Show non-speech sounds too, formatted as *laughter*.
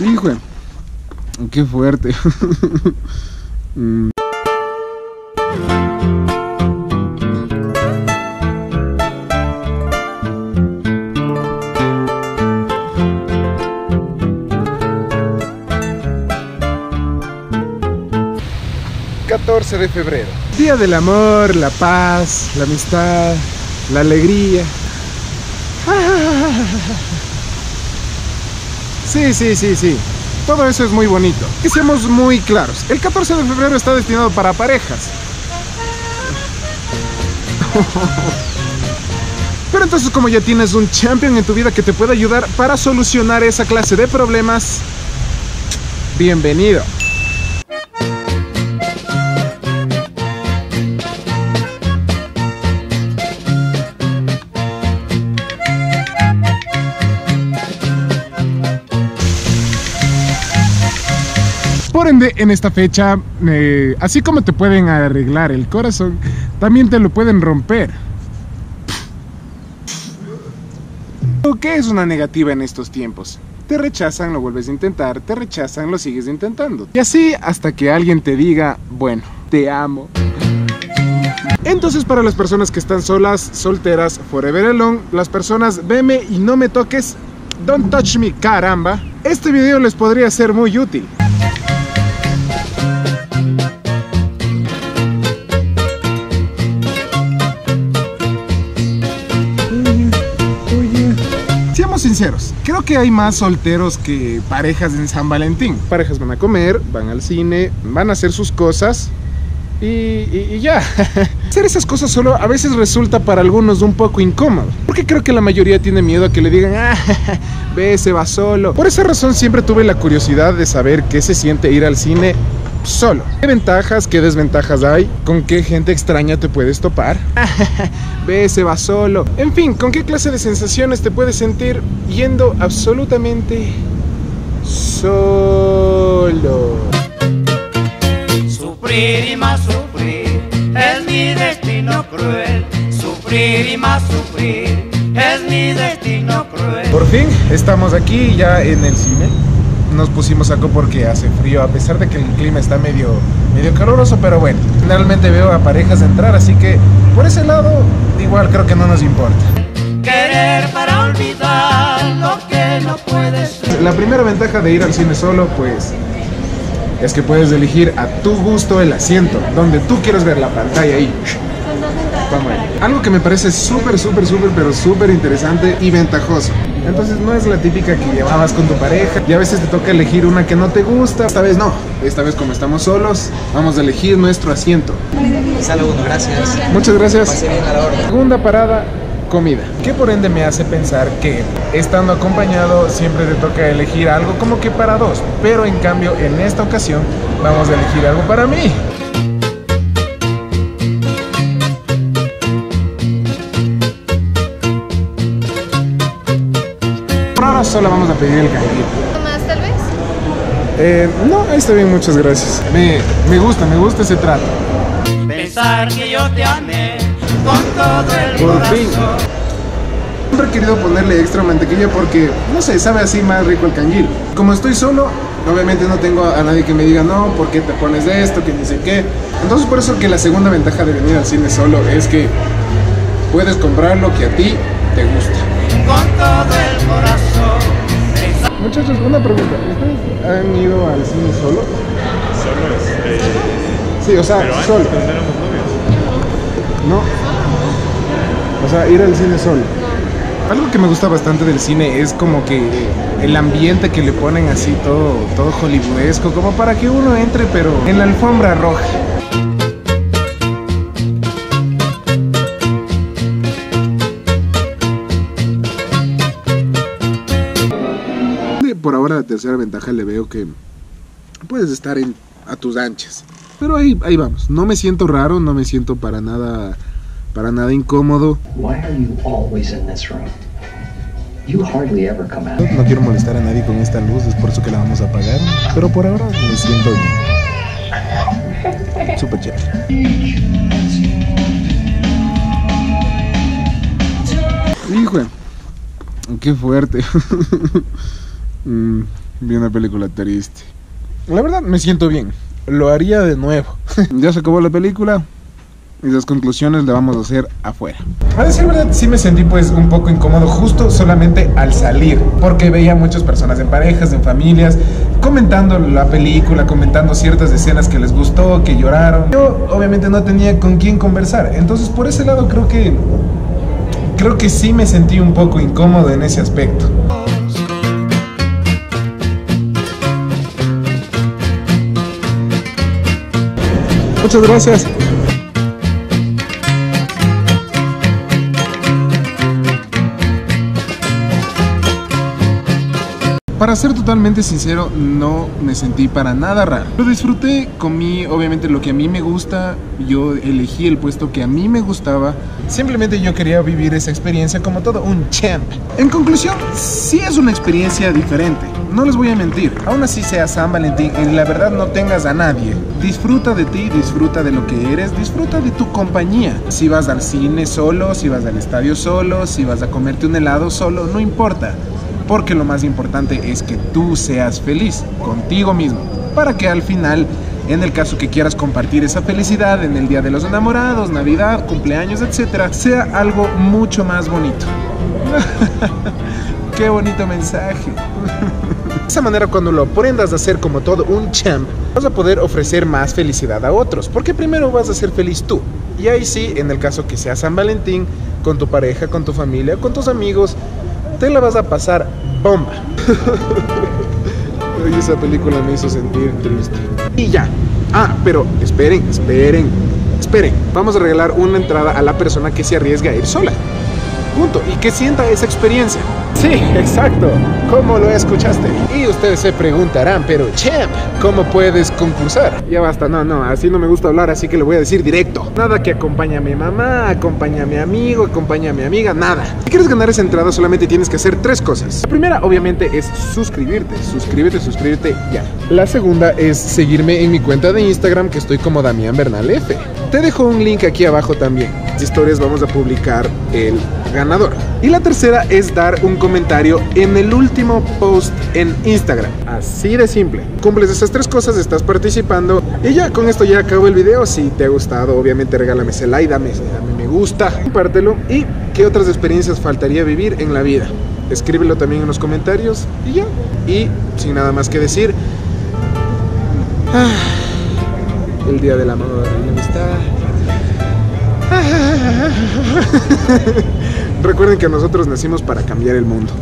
Hijo, qué fuerte. *laughs* Mm. 14 de febrero. Día del amor, la paz, la amistad, la alegría. *laughs* Sí, sí, sí, sí. Todo eso es muy bonito. Que seamos muy claros. El 14 de febrero está destinado para parejas. *laughs* Pero entonces como ya tienes un champion en tu vida que te puede ayudar para solucionar esa clase de problemas, bienvenido. Por ende, en esta fecha, eh, así como te pueden arreglar el corazón, también te lo pueden romper. ¿Qué es una negativa en estos tiempos? Te rechazan, lo vuelves a intentar, te rechazan, lo sigues intentando. Y así hasta que alguien te diga, bueno, te amo. Entonces para las personas que están solas, solteras, forever alone, las personas veme y no me toques, don't touch me, caramba, este video les podría ser muy útil. Creo que hay más solteros que parejas en San Valentín. Parejas van a comer, van al cine, van a hacer sus cosas y, y- y ya. *laughs* Hacer esas cosas solo a veces resulta para algunos un poco incómodo. Porque creo que la mayoría tiene miedo a que le digan, ah, *laughs* ve, se va solo. Por esa razón siempre tuve la curiosidad de saber qué se siente ir al cine solo. ¿Qué ventajas, qué desventajas hay? ¿Con qué gente extraña te puedes topar? *laughs* Ve, se va solo. En fin, ¿con qué clase de sensaciones te puedes sentir yendo absolutamente solo? Sufrir y más sufrir es mi destino cruel. Sufrir y más sufrir es mi destino cruel. Por fin estamos aquí ya en el cine. Nos pusimos saco porque hace frío, a pesar de que el clima está medio, medio caluroso, pero bueno, generalmente veo a parejas entrar, así que por ese lado igual creo que no nos importa. Querer para olvidar lo que no puede ser. La primera ventaja de ir al cine solo, pues, es que puedes elegir a tu gusto el asiento, donde tú quieres ver la pantalla ahí. Vamos ahí. Algo que me parece súper, súper, súper, pero súper interesante y ventajoso. Entonces no es la típica que llevabas con tu pareja y a veces te toca elegir una que no te gusta. Esta vez no. Esta vez como estamos solos, vamos a elegir nuestro asiento. Saludos, gracias. Muchas gracias. Bien a la hora. Segunda parada, comida. Que por ende me hace pensar que estando acompañado siempre te toca elegir algo como que para dos. Pero en cambio en esta ocasión vamos a elegir algo para mí. Solo vamos a pedir el canguil. más tal vez? Eh, no, ahí está bien, muchas gracias. Me, me gusta, me gusta ese trato. Pensar que yo te amé con todo el Por fin. Siempre he querido ponerle extra mantequilla porque, no sé, sabe así más rico el canguil. Como estoy solo, obviamente no tengo a nadie que me diga, no, ¿por qué te pones de esto? Que ni sé qué. Entonces por eso que la segunda ventaja de venir al cine solo es que puedes comprar lo que a ti te gusta. Con todo el corazón. Muchachos, una pregunta. ¿Ustedes han ido al cine solo? Solo este. Sí, o sea, Pero antes solo. cuando éramos novios. ¿No? O sea, ir al cine solo. Algo que me gusta bastante del cine es como que el ambiente que le ponen así todo, todo hollywoodesco, como para que uno entre pero en la alfombra roja. Por ahora la tercera ventaja le veo que puedes estar en, a tus anchas. Pero ahí, ahí vamos. No me siento raro, no me siento para nada, para nada incómodo. Why are you always in this room? You hardly ever come out. No quiero molestar a nadie con esta luz, es por eso que la vamos a apagar. Pero por ahora me siento súper chévere. Hijo, qué fuerte. *laughs* Mm, Vi una película triste. La verdad me siento bien. Lo haría de nuevo. *laughs* ya se acabó la película. Y las conclusiones le vamos a hacer afuera. A decir verdad, sí me sentí pues un poco incómodo justo solamente al salir. Porque veía muchas personas en parejas, en familias, comentando la película, comentando ciertas escenas que les gustó, que lloraron. Yo obviamente no tenía con quién conversar. Entonces por ese lado creo que... Creo que sí me sentí un poco incómodo en ese aspecto. Muchas gracias. Para ser totalmente sincero, no me sentí para nada raro. Lo disfruté, comí obviamente lo que a mí me gusta, yo elegí el puesto que a mí me gustaba. Simplemente yo quería vivir esa experiencia como todo un champ. En conclusión, sí es una experiencia diferente. No les voy a mentir, aún así sea San Valentín y la verdad no tengas a nadie. Disfruta de ti, disfruta de lo que eres, disfruta de tu compañía. Si vas al cine solo, si vas al estadio solo, si vas a comerte un helado solo, no importa porque lo más importante es que tú seas feliz contigo mismo, para que al final, en el caso que quieras compartir esa felicidad en el Día de los Enamorados, Navidad, cumpleaños, etcétera, sea algo mucho más bonito. *laughs* Qué bonito mensaje. *laughs* De esa manera, cuando lo aprendas a hacer como todo un champ, vas a poder ofrecer más felicidad a otros, porque primero vas a ser feliz tú. Y ahí sí, en el caso que sea San Valentín, con tu pareja, con tu familia, con tus amigos, te la vas a pasar bomba. *laughs* Ay, esa película me hizo sentir triste. Y ya. Ah, pero esperen, esperen, esperen. Vamos a regalar una entrada a la persona que se arriesga a ir sola. Punto. Y que sienta esa experiencia. Sí, exacto. ¿Cómo lo escuchaste? Y ustedes se preguntarán, pero Champ, ¿cómo puedes concursar? Ya basta, no, no, así no me gusta hablar, así que le voy a decir directo. Nada que acompañe a mi mamá, acompaña a mi amigo, acompaña a mi amiga, nada. Si quieres ganar esa entrada, solamente tienes que hacer tres cosas. La primera, obviamente, es suscribirte. Suscríbete, suscríbete ya. La segunda es seguirme en mi cuenta de Instagram, que estoy como Damián Bernal F. Te dejo un link aquí abajo también. Historias vamos a publicar el ganador. Y la tercera es dar un comentario en el último post en Instagram. Así de simple. Cumples esas tres cosas, estás participando. Y ya con esto ya acabo el video. Si te ha gustado, obviamente regálame ese like, dame me gusta, compártelo. ¿Y qué otras experiencias faltaría vivir en la vida? Escríbelo también en los comentarios y ya. Y sin nada más que decir. ah, el día del amor y la amistad. *laughs* Recuerden que nosotros nacimos para cambiar el mundo.